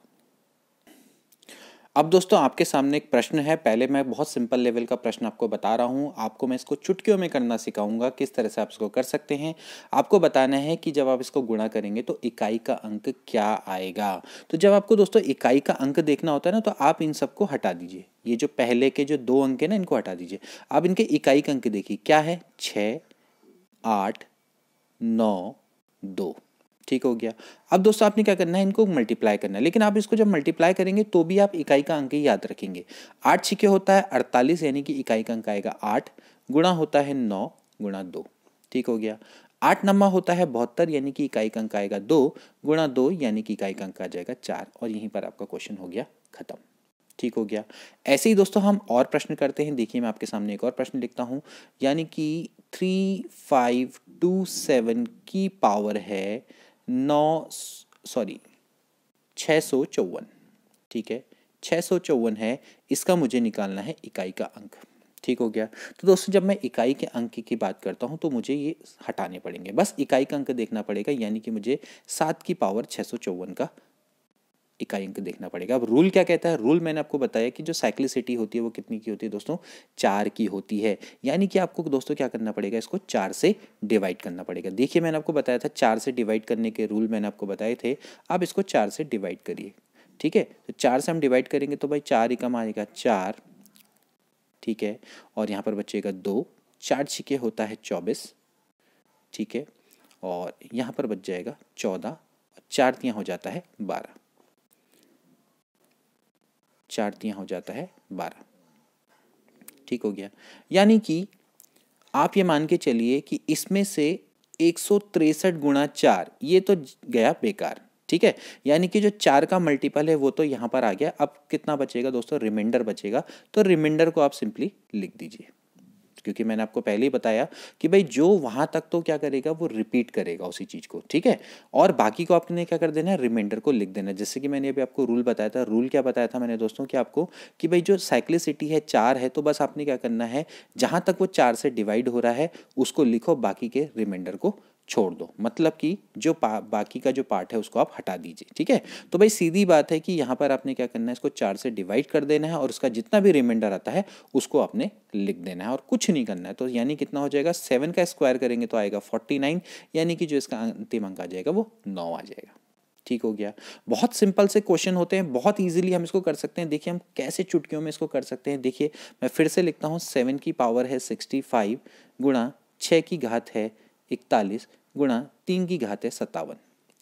अब दोस्तों, आपके सामने एक प्रश्न है। पहले मैं बहुत सिंपल लेवल का प्रश्न आपको बता रहा हूँ। आपको मैं इसको चुटकियों में करना सिखाऊँगा, किस तरह से आप इसको कर सकते हैं। आपको बताना है कि जब आप इसको गुणा करेंगे तो इकाई का अंक क्या आएगा? तो जब आपको दोस्तों इकाई का अंक देखना होता है ना तो आप इन सबको हटा दीजिए। ये जो पहले के जो दो अंक है ना, इनको हटा दीजिए। आप इनके इकाई का अंक देखिए, क्या है? छः, आठ, नौ, दो। ठीक हो गया। अब दोस्तों आपने क्या करना है? इनको मल्टीप्लाई करना है। लेकिन आप इसको जब मल्टीप्लाई करेंगे तो भी आप इकाई का अंक याद रखेंगे। आठ छिके होता है? अड़तालीस, यानी कि इकाई का अंक आएगा आठ, गुणा होता है नौ, गुणा दो। ठीक हो गया। आठ नम्मा होता है बहत्तर, यानी कि इकाई का अंक आएगा दो, गुणा दो, यानी कि इकाई का अंक आ जाएगा चार। और यहीं पर आपका क्वेश्चन हो गया खत्म। ठीक हो गया। ऐसे ही दोस्तों हम और प्रश्न करते हैं। देखिए मैं आपके सामने एक और प्रश्न लिखता हूँ। यानी कि थ्री फाइव टू सेवन की पावर है नौ सॉरी छः सौ चौवन। ठीक है? छः सौ चौवन है, इसका मुझे निकालना है इकाई का अंक। ठीक हो गया? तो दोस्तों, जब मैं इकाई के अंक की बात करता हूँ तो मुझे ये हटाने पड़ेंगे। बस इकाई का अंक देखना पड़ेगा, यानी कि मुझे सात की पावर छः सौ चौवन का इकाई अंक देखना पड़ेगा। अब रूल क्या कहता है? रूल मैंने आपको बताया कि जो साइक्लिसिटी होती है वो कितनी की होती है दोस्तों? चार की होती है। यानी कि आपको दोस्तों क्या करना पड़ेगा? इसको चार से डिवाइड करना पड़ेगा। देखिए, मैंने आपको बताया था चार से डिवाइड करने के रूल मैंने आपको बताए थे। आप इसको चार से डिवाइड करिए। ठीक है? तो चार से हम डिवाइड करेंगे तो भाई चार ही कम आएगा चार। ठीक है? और यहाँ पर बचेगा दो। चार छिके होता है चौबीस। ठीक है? और यहाँ पर बच जाएगा चौदह। चार तियाँ हो जाता है बारह। चार तिया हो जाता है, बारह। ठीक हो गया। यानी कि आप ये मान के चलिए कि इसमें से एक सौ तिरसठ गुणा चार, ये तो गया बेकार, ठीक है? यानी कि जो चार का मल्टीपल है, वो तो यहाँ पर आ गया। अब कितना बचेगा दोस्तों? रिमाइंडर बचेगा। तो रिमाइंडर को आप सिंपली लिख दीजिए। क्योंकि मैंने आपको पहले ही बताया कि भाई जो वहाँ तक तो क्या करेगा, वो रिपीट करेगा उसी चीज़ को, ठीक है? और बाकी को आपने क्या कर देना है? रिमाइंडर को लिख देना जैसे कि मैंने अभी आपको रूल बताया था। रूल क्या बताया था मैंने दोस्तों कि आपको कि भाई जो साइक्लिसिटी है, चार है तो बस आपने क्या करना है, जहाँ तक वो चार से डिवाइड हो रहा है, उसको लिखो, बाकी के रिमाइंडर को छोड़ दो। मतलब कि जो बाकी का जो पार्ट है उसको आप हटा दीजिए, ठीक है? तो भाई सीधी बात है कि यहाँ पर आपने क्या करना है, इसको चार से डिवाइड कर देना है और उसका जितना भी रिमाइंडर आता है, उसको आपने लिख देना है और कुछ नहीं करना है। तो यानी कितना हो जाएगा? सेवन का स्क्वायर करेंगे तो आएगा फोर्टी नाइन यानी कि जो इसका अंतिम अंक आ जाएगा वो नौ आ जाएगा। ठीक हो गया? बहुत सिंपल से क्वेश्चन होते हैं, बहुत इजीली हम इसको कर सकते हैं। देखिए हम कैसे चुटकियों में इसको कर सकते हैं। देखिए, मैं फिर से लिखता हूँ सेवन की पावर है सिक्सटी फाइव गुणा छः की घात है इकतालीस गुणा तीन की घात है सत्तावन।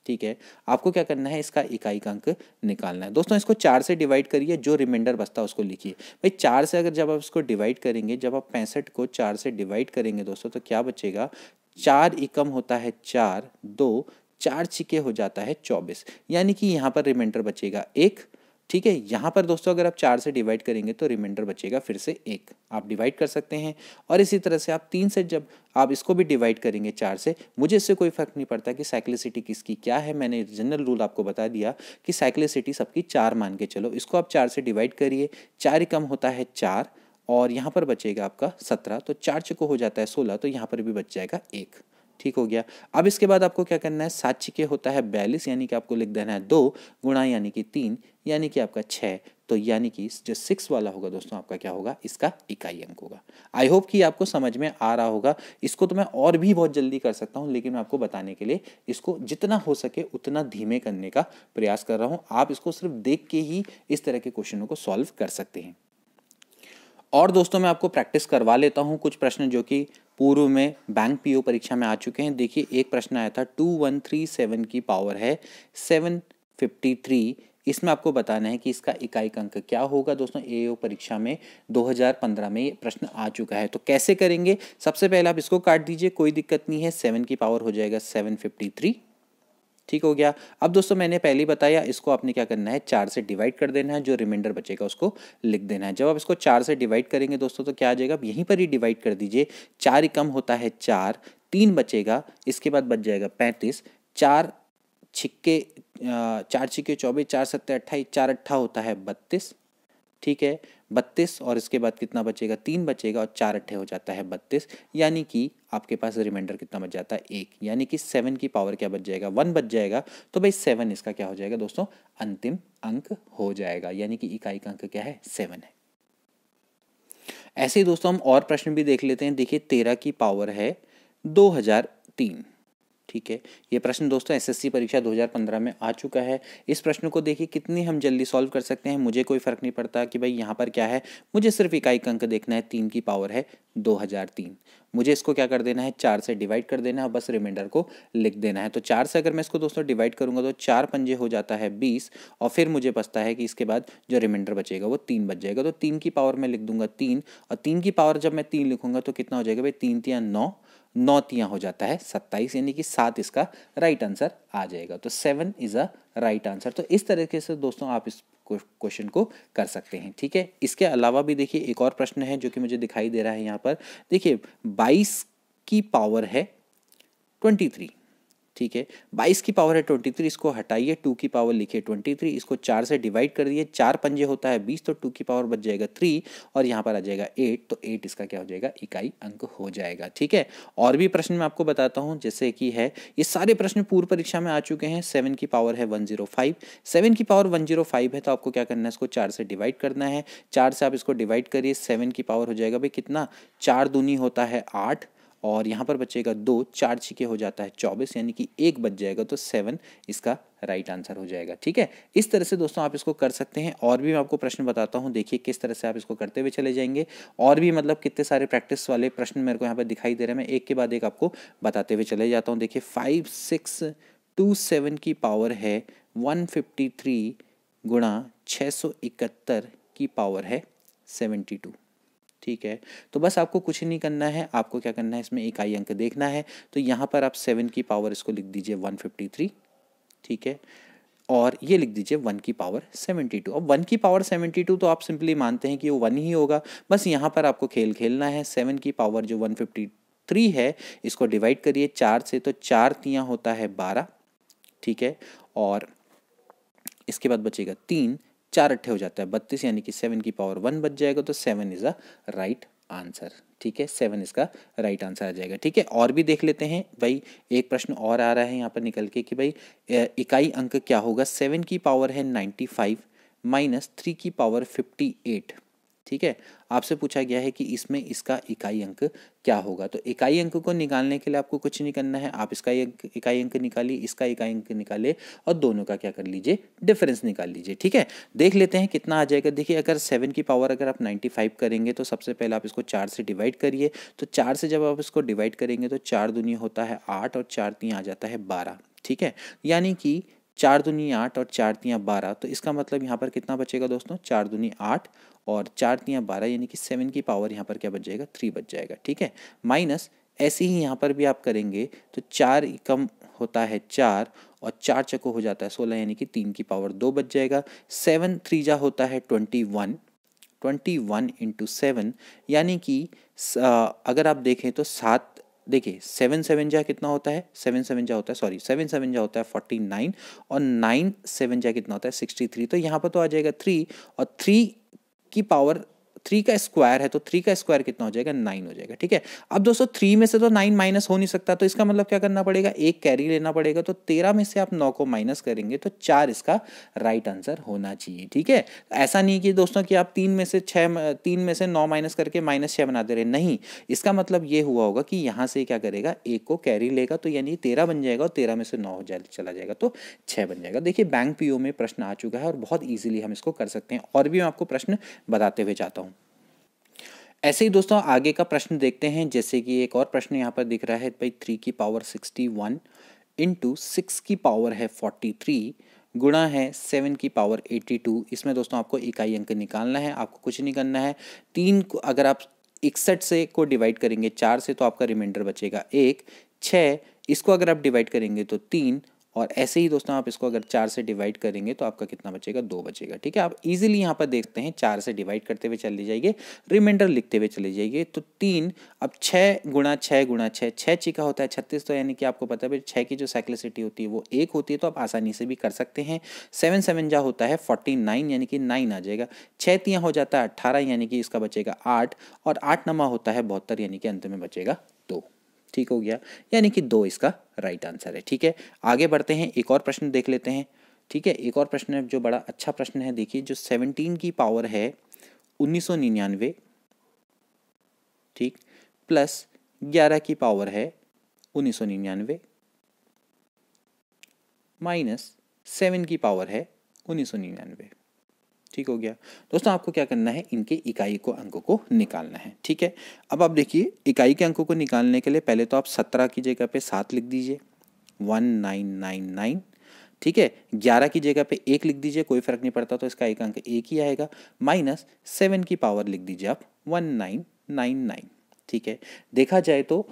ठीक है? आपको क्या करना है? इसका इकाई का अंक निकालना है। दोस्तों, इसको चार से डिवाइड करिए, जो रिमाइंडर बचता है उसको लिखिए। भाई, चार से अगर जब आप इसको डिवाइड करेंगे, जब आप पैंसठ को चार से डिवाइड करेंगे दोस्तों तो क्या बचेगा? चार एकम होता है चार, दो, चार छिके हो जाता है चौबीस। यानी कि यहाँ पर रिमाइंडर बचेगा एक ठीक है, यहाँ पर दोस्तों अगर आप चार से डिवाइड करेंगे तो रिमाइंडर बचेगा फिर से एक। आप डिवाइड कर सकते हैं और इसी तरह से आप तीन से जब आप इसको भी डिवाइड करेंगे चार से, मुझे इससे कोई फ़र्क नहीं पड़ता कि साइक्लिसिटी किसकी क्या है। मैंने जनरल रूल आपको बता दिया कि साइक्लिसिटी सबकी चार मान के चलो। इसको आप चार से डिवाइड करिए, चार कम होता है चार और यहाँ पर बचेगा आपका सत्रह तो चार चको हो जाता है सोलह तो यहाँ पर भी बच जाएगा एक। ठीक हो गया। अब इसके बाद आपको क्या करना है? सात छिके होता है बयालीस, यानी कि आपको लिख देना है दो गुणा, यानी कि तीन, यानी कि आपका छः तो यानी कि जो सिक्स वाला होगा दोस्तों, आपका क्या होगा? इसका इकाई अंक होगा। आई होप कि आपको समझ में आ रहा होगा। इसको तो मैं और भी बहुत जल्दी कर सकता हूँ, लेकिन मैं आपको बताने के लिए इसको जितना हो सके उतना धीमे करने का प्रयास कर रहा हूँ। आप इसको सिर्फ़ देख के ही इस तरह के क्वेश्चनों को सॉल्व कर सकते हैं। और दोस्तों, मैं आपको प्रैक्टिस करवा लेता हूँ कुछ प्रश्न जो कि पूर्व में बैंक पीओ परीक्षा में आ चुके हैं। देखिए, एक प्रश्न आया था टू वन थ्री सेवन की पावर है सेवन फिफ्टी थ्री इसमें आपको बताना है कि इसका इकाई अंक क्या होगा दोस्तों एओ परीक्षा में 2015 में ये प्रश्न आ चुका है। तो कैसे करेंगे? सबसे पहले आप इसको काट दीजिए, कोई दिक्कत नहीं है सेवन की पावर हो जाएगा सेवन फिफ्टी थ्री ठीक हो गया। अब दोस्तों मैंने पहले बताया, इसको आपने क्या करना है? चार से डिवाइड कर देना है, जो रिमाइंडर बचेगा उसको लिख देना है। जब आप इसको चार से डिवाइड करेंगे दोस्तों तो क्या आ जाएगा? यहीं पर ही डिवाइड कर दीजिए। चार कम होता है चार, तीन बचेगा, इसके बाद बच जाएगा पैंतीस। चार छिक्के चार छिक्के चौबीस, चार सत्तर अट्ठाईस, चार अट्ठा होता है बत्तीस। ठीक है, बत्तीस और इसके बाद कितना बचेगा? तीन बचेगा और चार अट्ठे हो जाता है बत्तीस। यानी कि आपके पास रिमाइंडर कितना बच जाता है? एक। यानी कि सेवन की पावर क्या बच जाएगा? वन बच जाएगा। तो भाई सेवन इसका क्या हो जाएगा दोस्तों? अंतिम अंक हो जाएगा। यानी कि इकाई का अंक क्या है? सेवन है। ऐसे ही दोस्तों हम और प्रश्न भी देख लेते हैं। देखिए, तेरह की पावर है दो हज़ार तीन। ठीक है? ये प्रश्न दोस्तों एसएससी परीक्षा 2015 में आ चुका है। इस प्रश्न को देखिए, कितनी हम जल्दी सॉल्व कर सकते हैं? मुझे कोई फ़र्क नहीं पड़ता कि भाई यहाँ पर क्या है। मुझे सिर्फ़ इकाई अंक देखना है, तीन की पावर है 2003 मुझे इसको क्या कर देना है? चार से डिवाइड कर देना है बस रिमाइंडर को लिख देना है। तो चार से अगर मैं इसको दोस्तों डिवाइड करूँगा तो चार पंजे हो जाता है बीस और फिर मुझे बचता है कि इसके बाद जो रिमाइंडर बचेगा वो तीन बच जाएगा। तो तीन की पावर में लिख दूँगा तीन और तीन की पावर जब मैं तीन लिखूँगा तो कितना हो जाएगा भाई? तीन तिया नौ। नौ तिया हो जाता है, सत्ताईस, यानी कि सात इसका राइट आंसर आ जाएगा। तो seven is a right answer तो इस तरीके से दोस्तों आप इस क्वेश्चन को कर सकते हैं, ठीक है? इसके अलावा भी देखिए एक और प्रश्न है जो कि मुझे दिखाई दे रहा है यहाँ पर। देखिए, बाईस की पावर है ट्वेंटी थ्री ठीक है, बाईस की पावर है ट्वेंटी थ्री इसको हटाइए टू की पावर लिखिए ट्वेंटी थ्री इसको चार से डिवाइड कर दिए, चार पंजे होता है बीस तो टू की पावर बच जाएगा थ्री और यहाँ पर आ जाएगा एट तो एट इसका क्या हो जाएगा, इकाई अंक हो जाएगा, ठीक है? और भी प्रश्न मैं आपको बताता हूँ, जैसे कि है, ये सारे प्रश्न पूर्व परीक्षा में आ चुके हैं सेवन की पावर है वन ज़ीरो फाइव सेवन की पावर वन ज़ीरो फाइव है तो आपको क्या करना है, इसको चार से डिवाइड करना है, चार से आप इसको डिवाइड करिए सेवन की पावर हो जाएगा, भाई कितना, चार दूनी होता है आठ और यहाँ पर बचेगा दो, चार छिके हो जाता है चौबीस, यानी कि एक बच जाएगा तो सेवन इसका राइट आंसर हो जाएगा, ठीक है? इस तरह से दोस्तों आप इसको कर सकते हैं, और भी मैं आपको प्रश्न बताता हूँ, देखिए किस तरह से आप इसको करते हुए चले जाएँगे, और भी मतलब कितने सारे प्रैक्टिस वाले प्रश्न मेरे को यहाँ पर दिखाई दे रहे हैं, मैं एक के बाद एक आपको बताते हुए चले जाता हूँ, देखिए फाइव सिक्स टू सेवन की पावर है वन फिफ्टी थ्री गुणा छः सौ इकहत्तर की पावर है सेवेंटी टू ठीक है। तो बस आपको कुछ नहीं करना है, आपको क्या करना है, इसमें इकाई अंक देखना है। तो यहाँ पर आप सेवन की पावर इसको लिख दीजिए वन फिफ्टी थ्री ठीक है? और ये लिख दीजिए वन की पावर सेवेंटी टू अब वन की पावर सेवेंटी टू तो आप सिंपली मानते हैं कि वो वन ही होगा। बस यहाँ पर आपको खेल खेलना है। सेवन की पावर जो वन फिफ्टी थ्री है, इसको डिवाइड करिए चार से तो चार तियाँ होता है बारह, ठीक है? और इसके बाद बचेगा तीन। चार अट्ठे हो जाता है, बत्तीस यानी कि सेवन की पावर वन बच जाएगा तो seven is a right answer ठीक है? सेवन इसका राइट आंसर आ जाएगा, ठीक है? और भी देख लेते हैं, भाई एक प्रश्न और आ रहा है यहाँ पर निकल के कि भाई इकाई अंक क्या होगा? सेवन की पावर है नाइन्टी फाइव माइनस थ्री की पावर फिफ्टी एट ठीक है? आपसे पूछा गया है कि इसमें इसका इकाई अंक क्या होगा? तो इकाई अंक को निकालने के लिए आपको कुछ नहीं करना है। आप इसका इकाई अंक निकालिए, इसका इकाई अंक निकालिए और दोनों का क्या कर लीजिए? डिफरेंस निकाल लीजिए, ठीक है? देख लेते हैं कितना आ जाएगा। देखिए, अगर सेवन की पावर अगर आप नाइन्टी फाइव करेंगे तो सबसे पहले आप इसको चार से डिवाइड करिए। तो चार से जब आप इसको डिवाइड करेंगे तो चार दुनिया होता है आठ और चार तीन आ जाता है बारह, ठीक है? यानी कि चार दुनी आठ और चार तियाँ बारह। तो इसका मतलब यहाँ पर कितना बचेगा दोस्तों? चार दुनी आठ और चार तियाँ बारह, यानी कि सेवन की पावर यहाँ पर क्या बच जाएगा? थ्री बच जाएगा, ठीक है? माइनस ऐसे ही यहाँ पर भी आप करेंगे तो चार कम होता है चार और चार चको हो जाता है सोलह, यानी कि तीन की पावर दो बच जाएगा। सेवन थ्री जा होता है twenty one twenty one into seven यानी कि अगर आप देखें तो सात देखिए सेवन सेवन जा कितना होता है? सेवन सेवन जा होता है सॉरी सेवन सेवन जा होता है फोर्टी नाइन और नाइन सेवन जा कितना होता है? सिक्सटी थ्री तो यहाँ पर तो आ जाएगा थ्री और थ्री की पावर थ्री का स्क्वायर है तो थ्री का स्क्वायर कितना हो जाएगा? नाइन हो जाएगा, ठीक है? अब दोस्तों थ्री में से तो नाइन माइनस हो नहीं सकता तो इसका मतलब क्या करना पड़ेगा? एक कैरी लेना पड़ेगा तो तेरह में से आप नौ को माइनस करेंगे तो चार इसका राइट आंसर होना चाहिए, ठीक है? ऐसा नहीं कि दोस्तों कि आप तीन में से छः तीन में से नौ माइनस करके माइनस छः बना दे रहे, नहीं। इसका मतलब ये हुआ होगा कि यहाँ से क्या करेगा? एक को कैरी लेगा तो यानी तेरह बन जाएगा और तेरह में से नौ जाए चला जाएगा तो छः बन जाएगा। देखिए बैंक पीओ में प्रश्न आ चुका है और बहुत ईजिली हम इसको कर सकते हैं। और भी मैं आपको प्रश्न बताते हुए जाता हूँ। ऐसे ही दोस्तों, आगे का प्रश्न देखते हैं। जैसे कि एक और प्रश्न यहाँ पर दिख रहा है, भाई थ्री की power sixty one into six की पावर है फोर्टी थ्री गुणा है सेवन की पावर एटी टू इसमें दोस्तों आपको इकाई अंक निकालना है, आपको कुछ नहीं करना है। तीन को, अगर आप इकसठ से को डिवाइड करेंगे, चार से तो आपका रिमाइंडर बचेगा एक छः इसको अगर आप डिवाइड करेंगे तो तीन और ऐसे ही दोस्तों आप इसको अगर चार से डिवाइड करेंगे तो आपका कितना बचेगा? दो बचेगा, ठीक है? आप इजीली यहाँ पर देखते हैं, चार से डिवाइड करते हुए चले जाइए रिमाइंडर लिखते हुए चले जाइए तो तीन, अब छः गुणा छः गुणा छः छः चिका होता है छत्तीस तो यानी कि आपको पता है छः की जो साइक्लिसिटी होती है वो एक होती है तो आप आसानी से भी कर सकते हैं। सेवन सेवन जा होता है फोर्टी नाइन यानी कि नाइन आ जाएगा। छः तियाँ हो जाता है अट्ठारह यानी कि इसका बचेगा आठ, और आठ नमा होता है बहत्तर, यानी कि अंत में बचेगा दो। ठीक हो गया। यानी कि दो इसका राइट आंसर है, ठीक है? आगे बढ़ते हैं, एक और प्रश्न देख लेते हैं, ठीक है? एक और प्रश्न है, जो बड़ा अच्छा प्रश्न है, देखिए, जो सेवनटीन की पावर है, उन्नीस सौ निन्यानवे, ठीक? प्लस ग्यारह की पावर है, उन्नीस सौ निन्यानवे माइनस सेवन की पावर है, उन्नीस सौ निन्यानवे। ठीक हो गया। दोस्तों, आपको क्या करना है? इनके इकाई को, अंकों को निकालना है, ठीक है? अब आप देखिए, इकाई के अंकों को निकालने के लिए पहले तो आप सत्रह की जगह पे सात लिख दीजिए, वन नाइन नाइन नाइन, ठीक है? ग्यारह की जगह पे एक लिख दीजिए, कोई फ़र्क नहीं पड़ता तो इसका एक अंक एक ही आएगा। माइनस सेवन की पावर लिख दीजिए आप, वन नाइन नाइन नाइन, ठीक है? देखा जाए तो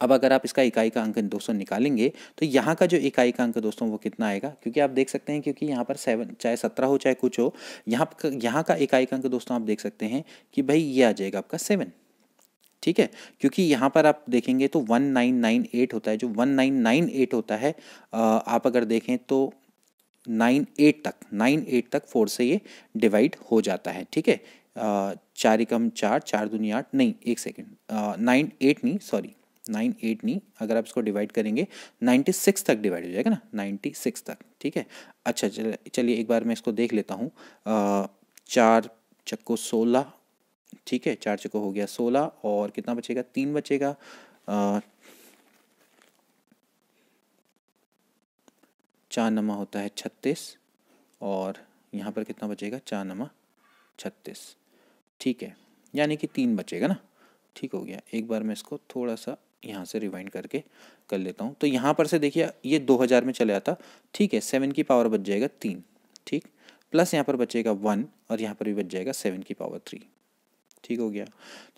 अब अगर आप इसका इकाई का अंक दोस्तों निकालेंगे तो यहाँ का जो इकाई का अंक दोस्तों, वो कितना आएगा? क्योंकि आप देख सकते हैं, क्योंकि यहाँ पर सेवन, चाहे सत्रह हो, चाहे कुछ हो, यहाँ यहाँ का इकाई का अंक दोस्तों आप देख सकते हैं कि भाई ये आ जाएगा आपका सेवन। ठीक है? क्योंकि यहाँ पर आप देखेंगे तो वन नाइन नाइन एट होता है, जो वन नाइन नाइन एट होता है आप अगर देखें तो नाइन एट तक, नाइन एट तक फोर से ये डिवाइड हो जाता है। ठीक है? चार एकम चार चार दुनिया आठ, नहीं, एक सेकेंड नाइन एट नहीं, सॉरी नाइन एट नहीं, अगर आप इसको डिवाइड करेंगे नाइन्टी सिक्स तक डिवाइड हो जाएगा ना नाइन्टी सिक्स तक, ठीक है? अच्छा चलिए एक बार मैं इसको देख लेता हूँ। चार चक्को सोलह, ठीक है? चार चक्को हो गया सोलह, और कितना बचेगा? तीन बचेगा। चार नमा होता है छत्तीस, और यहाँ पर कितना बचेगा? चार नमा छत्तीस, ठीक है? यानी कि तीन बचेगा ना? ठीक हो गया। एक बार मैं इसको थोड़ा सा यहाँ से रिवाइंड करके कर लेता हूँ। तो यहाँ पर से देखिए, ये दो हज़ार में चले आता। ठीक है सेवन की पावर बच जाएगा तीन। ठीक? प्लस यहाँ पर बचेगा वन और यहाँ पर भी बच जाएगा सेवन की पावर थ्री ठीक हो गया।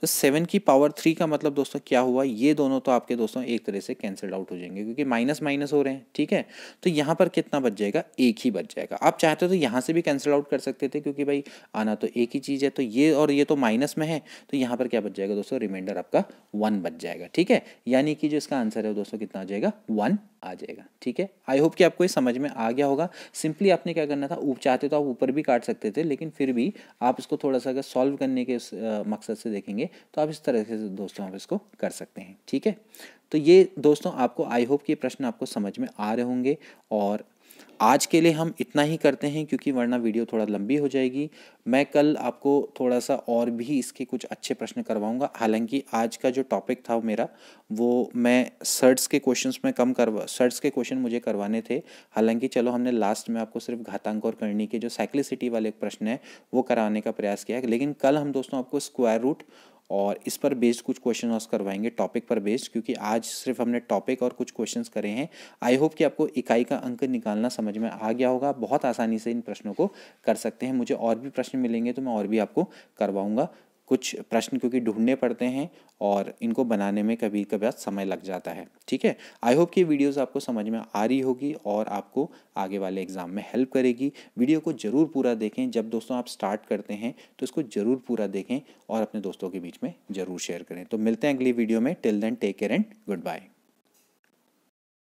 तो सेवन की पावर थ्री का मतलब दोस्तों क्या हुआ? ये दोनों तो आपके दोस्तों एक तरह से कैंसल्ड आउट हो जाएँगे, क्योंकि माइनस माइनस हो रहे हैं, ठीक है? तो यहाँ पर कितना बच जाएगा? एक ही बच जाएगा। आप चाहते तो यहाँ से भी कैंसिल आउट कर सकते थे, क्योंकि भाई आना तो एक ही चीज़ है तो ये और ये तो माइनस में है तो यहाँ पर क्या बच जाएगा दोस्तों? रिमाइंडर आपका वन बच जाएगा, ठीक है? यानी कि जो इसका आंसर है दोस्तों कितना आ जाएगा? वन आ जाएगा, ठीक है? आई होप कि आपको ये समझ में आ गया होगा। सिंपली आपने क्या करना था? चाहते तो आप ऊपर भी काट सकते थे, लेकिन फिर भी आप इसको थोड़ा सा अगर सॉल्व करने के मकसद से देखेंगे तो आप इस तरह से दोस्तों आप इसको कर सकते हैं, ठीक है? तो ये दोस्तों आपको आई होप कि ये प्रश्न आपको समझ में आ रहे होंगे और आज के लिए हम इतना ही करते हैं क्योंकि वरना वीडियो थोड़ा लंबी हो जाएगी। मैं कल आपको थोड़ा सा और भी इसके कुछ अच्छे प्रश्न करवाऊँगा। हालाँकि आज का जो टॉपिक था मेरा, वो मैं सर्ट्स के क्वेश्चंस में कम करवा सर्ट्स के क्वेश्चन मुझे करवाने थे। हालाँकि चलो हमने लास्ट में आपको सिर्फ़ घातांक और करनी के जो साइक्लिसिटी वाले प्रश्न है, वो कराने का प्रयास किया। लेकिन कल हम दोस्तों आपको स्क्वायर रूट और इस पर बेस्ड कुछ क्वेश्चन आज करवाएँगे टॉपिक पर बेस्ड क्योंकि आज सिर्फ़ हमने टॉपिक और कुछ क्वेश्चंस करे हैं। आई होप कि आपको इकाई का अंक निकालना समझ में आ गया होगा। बहुत आसानी से इन प्रश्नों को कर सकते हैं। मुझे और भी प्रश्न मिलेंगे तो मैं और भी आपको करवाऊँगा। कुछ प्रश्न क्योंकि ढूँढने पड़ते हैं और इनको बनाने में कभी कभी समय लग जाता है, ठीक है? आई होप कि वीडियोस आपको समझ में आ रही होगी और आपको आगे वाले एग्ज़ाम में हेल्प करेगी। वीडियो को ज़रूर पूरा देखें। जब दोस्तों आप स्टार्ट करते हैं तो इसको ज़रूर पूरा देखें और अपने दोस्तों के बीच में ज़रूर शेयर करें। तो मिलते हैं अगली वीडियो में। Till then take care and goodbye